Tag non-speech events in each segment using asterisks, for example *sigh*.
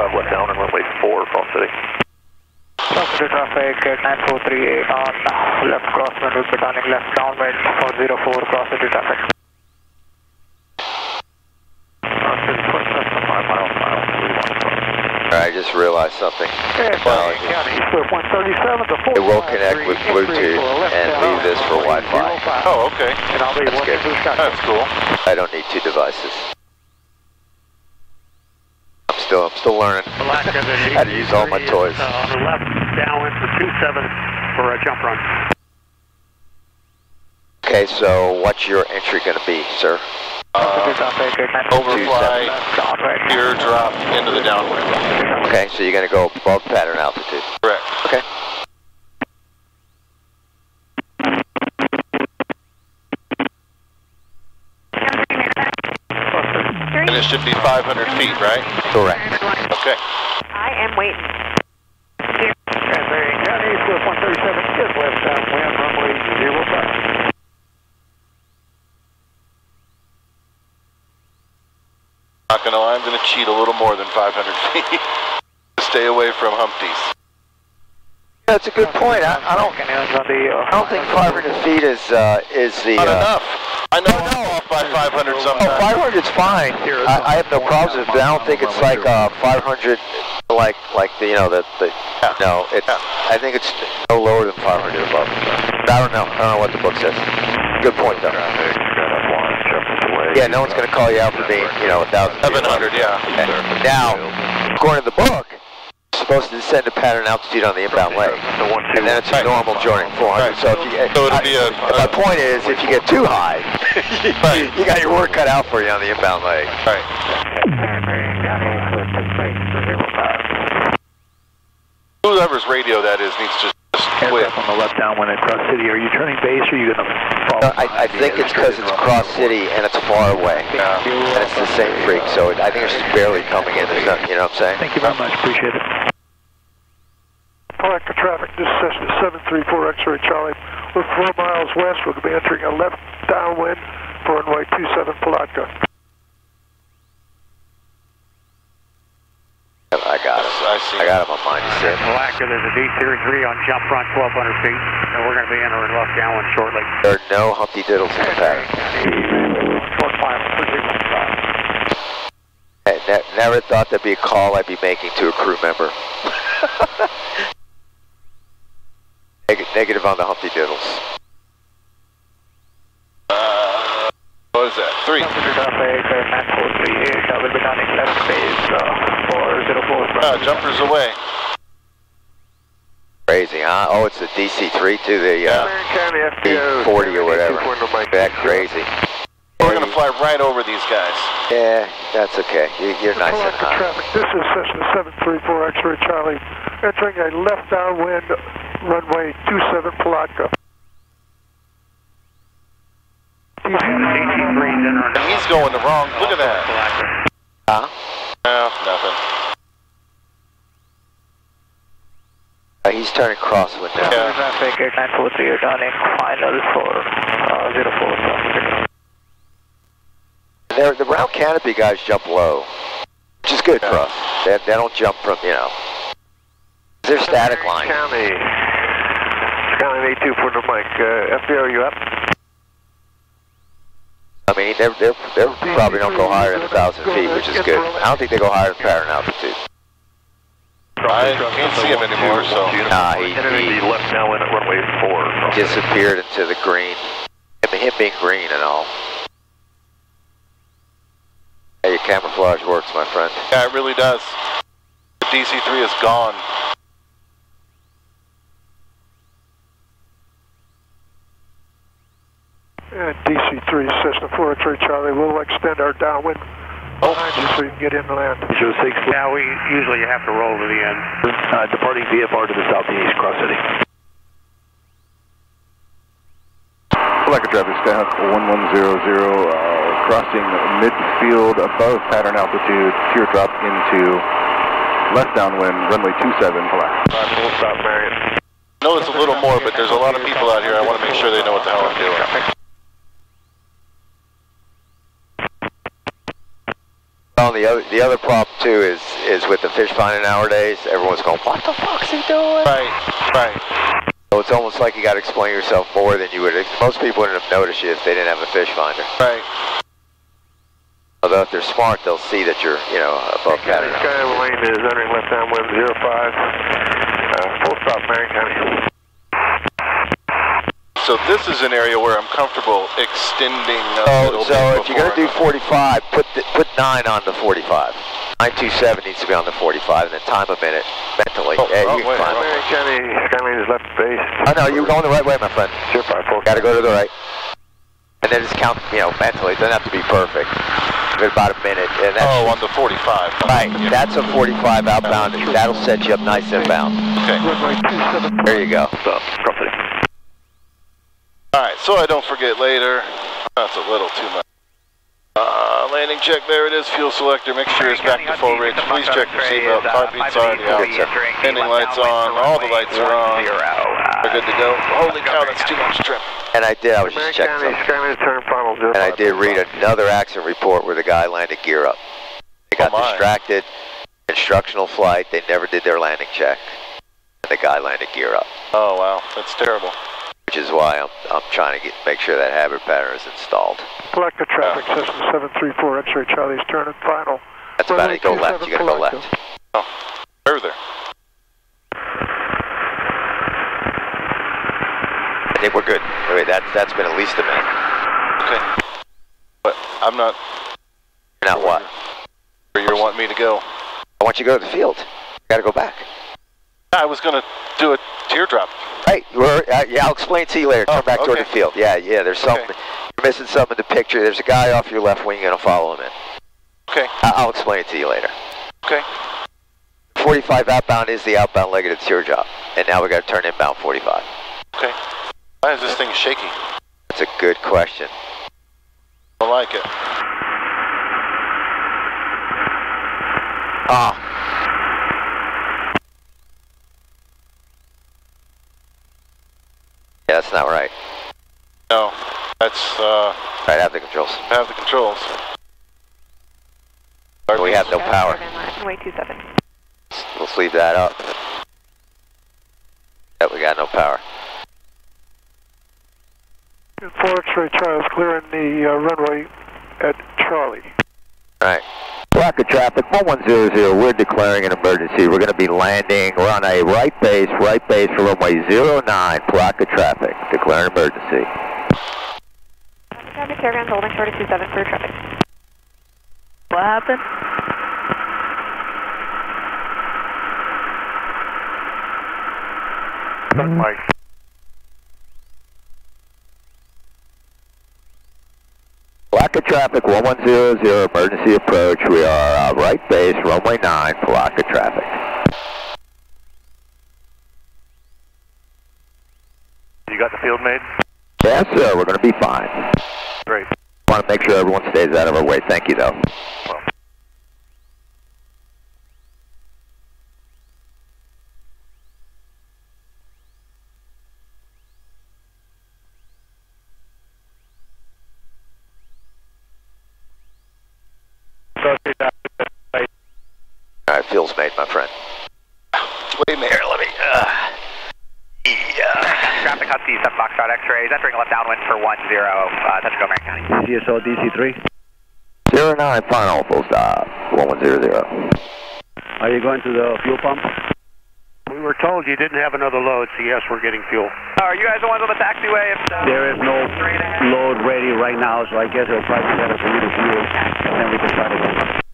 5 left down and runway 4 cross city. Passenger traffic uh, at 9438 on left crosswind will be turning left downwind 404 cross city traffic. I just realized something. Well, County, Eastwood 137 to 4. It will connect with Bluetooth and leave this for Wi-Fi. Oh, okay. And I'll be That's working good. through That's cool. I don't need two devices. I'm still, I'm still learning how to use all my toys. uh, On the left, downwind for 27 for a jump run. Okay, so what's your entry going to be, sir? Passenger traffic at 9438 Overfly, left downwind. teardrop into the downwind. Okay, so you're going to go above pattern altitude. Correct. Should be 500 feet, right? Correct. Okay. I am waiting. Cranberry County, Eastwood 137 is left downwind runway 05. Not gonna lie, I'm gonna cheat a little more than 500 *laughs* feet. Stay away from Humpties. That's a good point. I, I don't, Can the, uh, I don't think 500 feet is, uh, is the. Not uh, enough. I know I'm off by 500 Oh, sometimes. 500 is fine. I, I have no problems with it, but I don't think it's like uh, 500, like like the you know the, the no. It's I think it's no lower than 500 above. But I don't know. I don't know what the book says. Good point though. Yeah, no one's gonna call you out for being you know a thousand. 700, yeah. Okay. Now, according to the book, you're supposed to descend to pattern altitude on the inbound leg, and then it's a normal joining 400. Right. So if you, So it'll I- be a- my point is, if you get too high, *laughs* Right. you got your work cut out for you on the inbound leg. Right. Cranberry County, Eastwood 137 Whoever's radio that is needs to just quit. Aircraft on the left downwind at cross city. Are you turning base or are you going to follow? No, uh, I, I think it's because it's cross city and it's far away. Yeah. And it's the same freak, so it, I think it's just barely coming in. There's not, you know what I'm saying? Thank you very much. Appreciate it. Palatka traffic, this is 734 X-ray Charlie. We're four miles west. We'll be entering a left downwind for runway 27 Palatka. I got it. I see. I got it on mine. You see it? Blacker, there's a D-Series on jump run 1,200 feet, and we're going to be entering left downwind shortly. There are no Humpty Diddles in the pattern. I ne- never thought there'd be a call I'd be making to a crew member. *laughs* Neg- negative on the Humpty Diddles. Uh, what is that? Three. Passenger traffic at 9438 will be turning left base uh, 404. Uh, jumpers away. Crazy, huh? Oh, it's the DC-3 too, the uh, County B40 or whatever. That crazy. We're gonna fly right over these guys. Yeah, that's okay. You, you're nice and hot. traffic, this is Cessna 734 X-ray Charlie. Entering a left downwind runway 27 Palatka. DC-3's entering. And he's going the wrong. Look at that. Huh? No, nothing. Uh, he's turning crosswind now. Yeah. Traffic at 9438 turning final for uh, 04 cross They're, the round canopy guys jump low, which is good for us. They, they don't jump from, you know, they're static line. County. County 82 for the mic. Uh, FBO, you up? I mean, they're, they're, they're probably don't go higher than 1,000 feet, which is good. I don't think they go higher than pattern altitude. I can't see him anymore, so. Nah, he, he the left downwind at runway 4. disappeared into the green. Him, him being green and all. Hey, your camouflage works, my friend. Yeah, it really does. The DC-3 is gone. And DC-3 Cessna 403 Charlie, We'll extend our downwind behind you so you can get inland. Zero six. Yeah, we usually have to roll to the end. Uh, departing VFR to the southeast, cross city. Palatka traffic, Skyhawk 1100, uh, crossing midfield above pattern altitude, teardrop into left downwind, runway 27, Palatka. Full stop, Marion. I know it's a little more, but there's a lot of people out here. I want to make sure they know what the hell I'm doing. Oh, the other the other problem too is is with the fish finder nowadays. Everyone's going, "What the fuck's he doing?" Right, right. So it's almost like you got to explain yourself more than you would. Most people wouldn't have noticed you if they didn't have a fish finder. Right. Although if they're smart, they'll see that you're, you know, above County pattern. Sky lane is entering left downwind 05. Uh, full stop, Marion County. So this is an area where I'm comfortable extending a Oh, little so bit if you're gonna do 45, put the, put nine on the 45. 927 needs to be on the 45, and then time a minute mentally. Oh, yeah, oh, you can wait, climb. wait. County Sky is left base. Oh no, you're going the right way, my friend. 054. Got to go to the right, and then just count, you know, mentally. It doesn't have to be perfect. Give about a minute, and that's Oh, on the 45. right. Yeah. That's a 45 outbound. That'll set you up nice inbound. Okay. There you go. Stop. Cross City. All right, so I don't forget later. That's a little too much. Uh, landing check, there it is. Fuel selector, mixture is back to full rich. Please check your seatbelt. Heartbeat's already out. Ending lights on. All the lights are on. We're good to go. Holy cow, that's too much trim. And I did. I was just checking County something. Skylane turn final 05. And I did read another accident report where the guy landed gear up. They got Oh, distracted. Instructional flight. They never did their landing check. And the guy landed gear up, Oh, wow, that's terrible. Which is why I'm I'm trying to get make sure that habit pattern is installed. Collector traffic, uh, system 734 X-ray Charlie's turn and final. That's about it. Go left. You gotta go left. Further. Oh, I think we're good. Wait, that's that's been at least a minute. Okay. But I'm not You're not what? where you want me to go. I want you to go to the field. You gotta go back. I was going to do a teardrop. We're, uh, yeah, I'll explain to you later. Turn Oh, back toward the field. Yeah, yeah. There's something. Okay. You're missing something in the picture. There's a guy off your left wing. You're gonna follow him in. Okay, I- I'll explain it to you later. okay. 45 outbound is the outbound leg of the teardrop. And now we got to turn inbound 45. Okay. Why is this thing shaky? That's a good question. I like it. Ah. That's not right. No, that's, uh, Right, have the controls. have the controls. We have no power. Runway 27. Let's leave that up. Yep, we got no power. 4 X-ray Charlie's clearing the uh, runway at Charlie. Right. Rocket traffic 1100, we're declaring an emergency. We're going to be landing. We're on a right base, right base for runway 09, Rocket traffic. Declare an emergency. Traffic Caravan holding short of 27 for traffic. What happened? Mike. Traffic 1100, emergency approach. We are uh, right base, runway 9, Rocket traffic. You got the field made? Yes, sir, we're going to be fine. Great. Want to make sure everyone stays out of our way. Thank you, though. All right, feels made, my friend. Wait a minute. Here, let me. Uh, yeah. Traffic Husky, 7 Foxtrot X-rays, entering left downwind for 10, uh, touch go Marion County. CSO DC3. Zero nine final full stop. One one zero zero. Are you going to the fuel pump? We were told you didn't have another load, so yes, we're getting fuel. Are you guys the ones on the taxiway? If, uh, There is no load ready right now, so I guess it'll probably be better for you to fuel, and then we can try to go.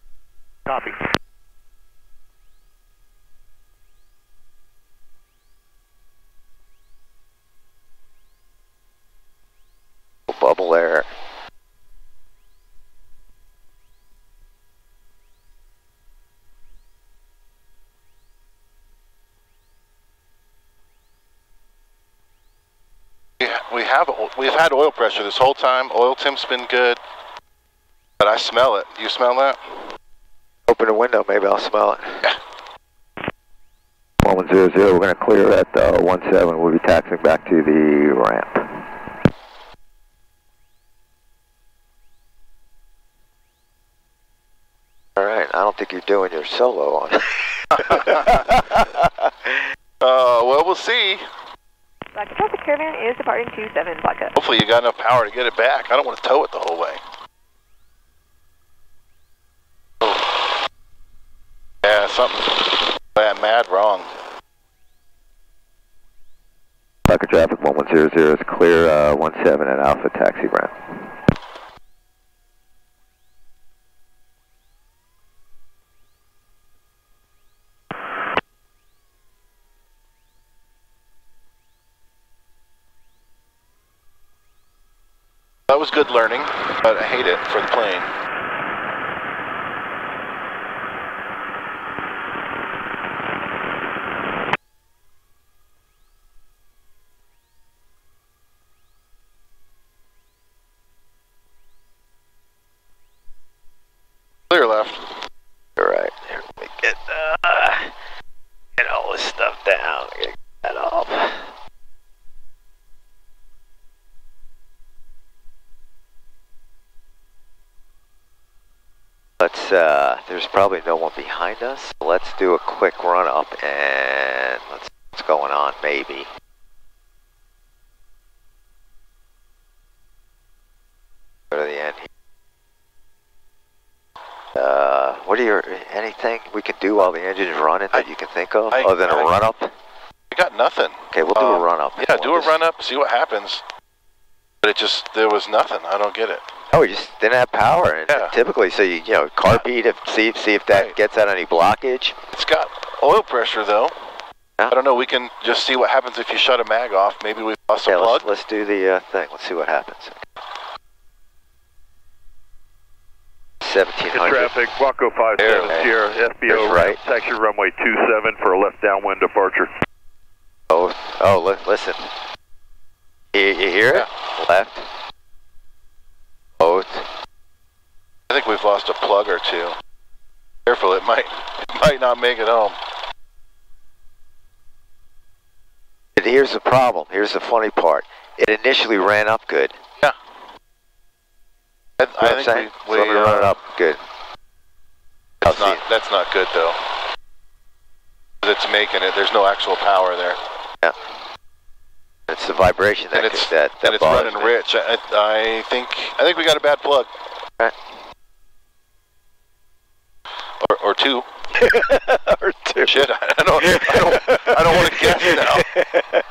Bubble. We, we have, we've had oil pressure this whole time. Oil temp's been good. But I smell it. You smell that? Open the window, maybe I'll smell it. One one zero zero. We're going to clear at uh, one seven. We'll be taxiing back to the ramp. Don't think you're doing your solo on. it. *laughs* uh, well, we'll see. Black Traffic Caravan is departing 27 Black Hopefully you got enough power to get it back. I don't want to tow it the whole way. Oh. *sighs* Yeah, something's bad, mad wrong. Bucket traffic 1100 is clear, uh, 17 at Alpha Taxi Ramp. That was good learning, but I hate it for the plane. Clear left. All right, here we get, uh, get all this stuff down, get that off. Let's, uh, there's probably no one behind us. Let's do a quick run up and let's see what's going on, maybe. Go to the end here. Uh, what are your, anything we can do while the engine's running that I- you can think of, I- other than a I- run up? I got nothing. Okay, we'll do a Um, run up. Yeah, do a run up, see what happens. But it just, there was nothing. I don't get it. Oh, we just didn't have power. And Yeah. Typically, so you, you know, carb heat, if, see, see if that Right. gets out any blockage. It's got oil pressure though. Yeah. I don't know, we can just see what happens if you shut a mag off. Maybe we lost a plug. let's, let's do the uh, thing. Let's see what happens. 1700. Traffic, Waco 57 There. Sierra, That's FBO, right. taxi runway 27 for a left downwind departure. Oh, oh, li- listen. You, you hear it? Left. Both. I think we've lost a plug or two. Careful, it might, it might not make it home. And here's the problem. Here's the funny part. It initially ran up good. I, know I I'm saying? think we, so run it uh, up good. That's not, that's not good though. It's making it. There's no actual power there, Yeah. It's the vibration that and it's that that and it's running me. rich. I, I think I think we got a bad plug. Right. Or, or two. *laughs* or two. Shit, I don't, I don't, I don't want to guess now. *laughs*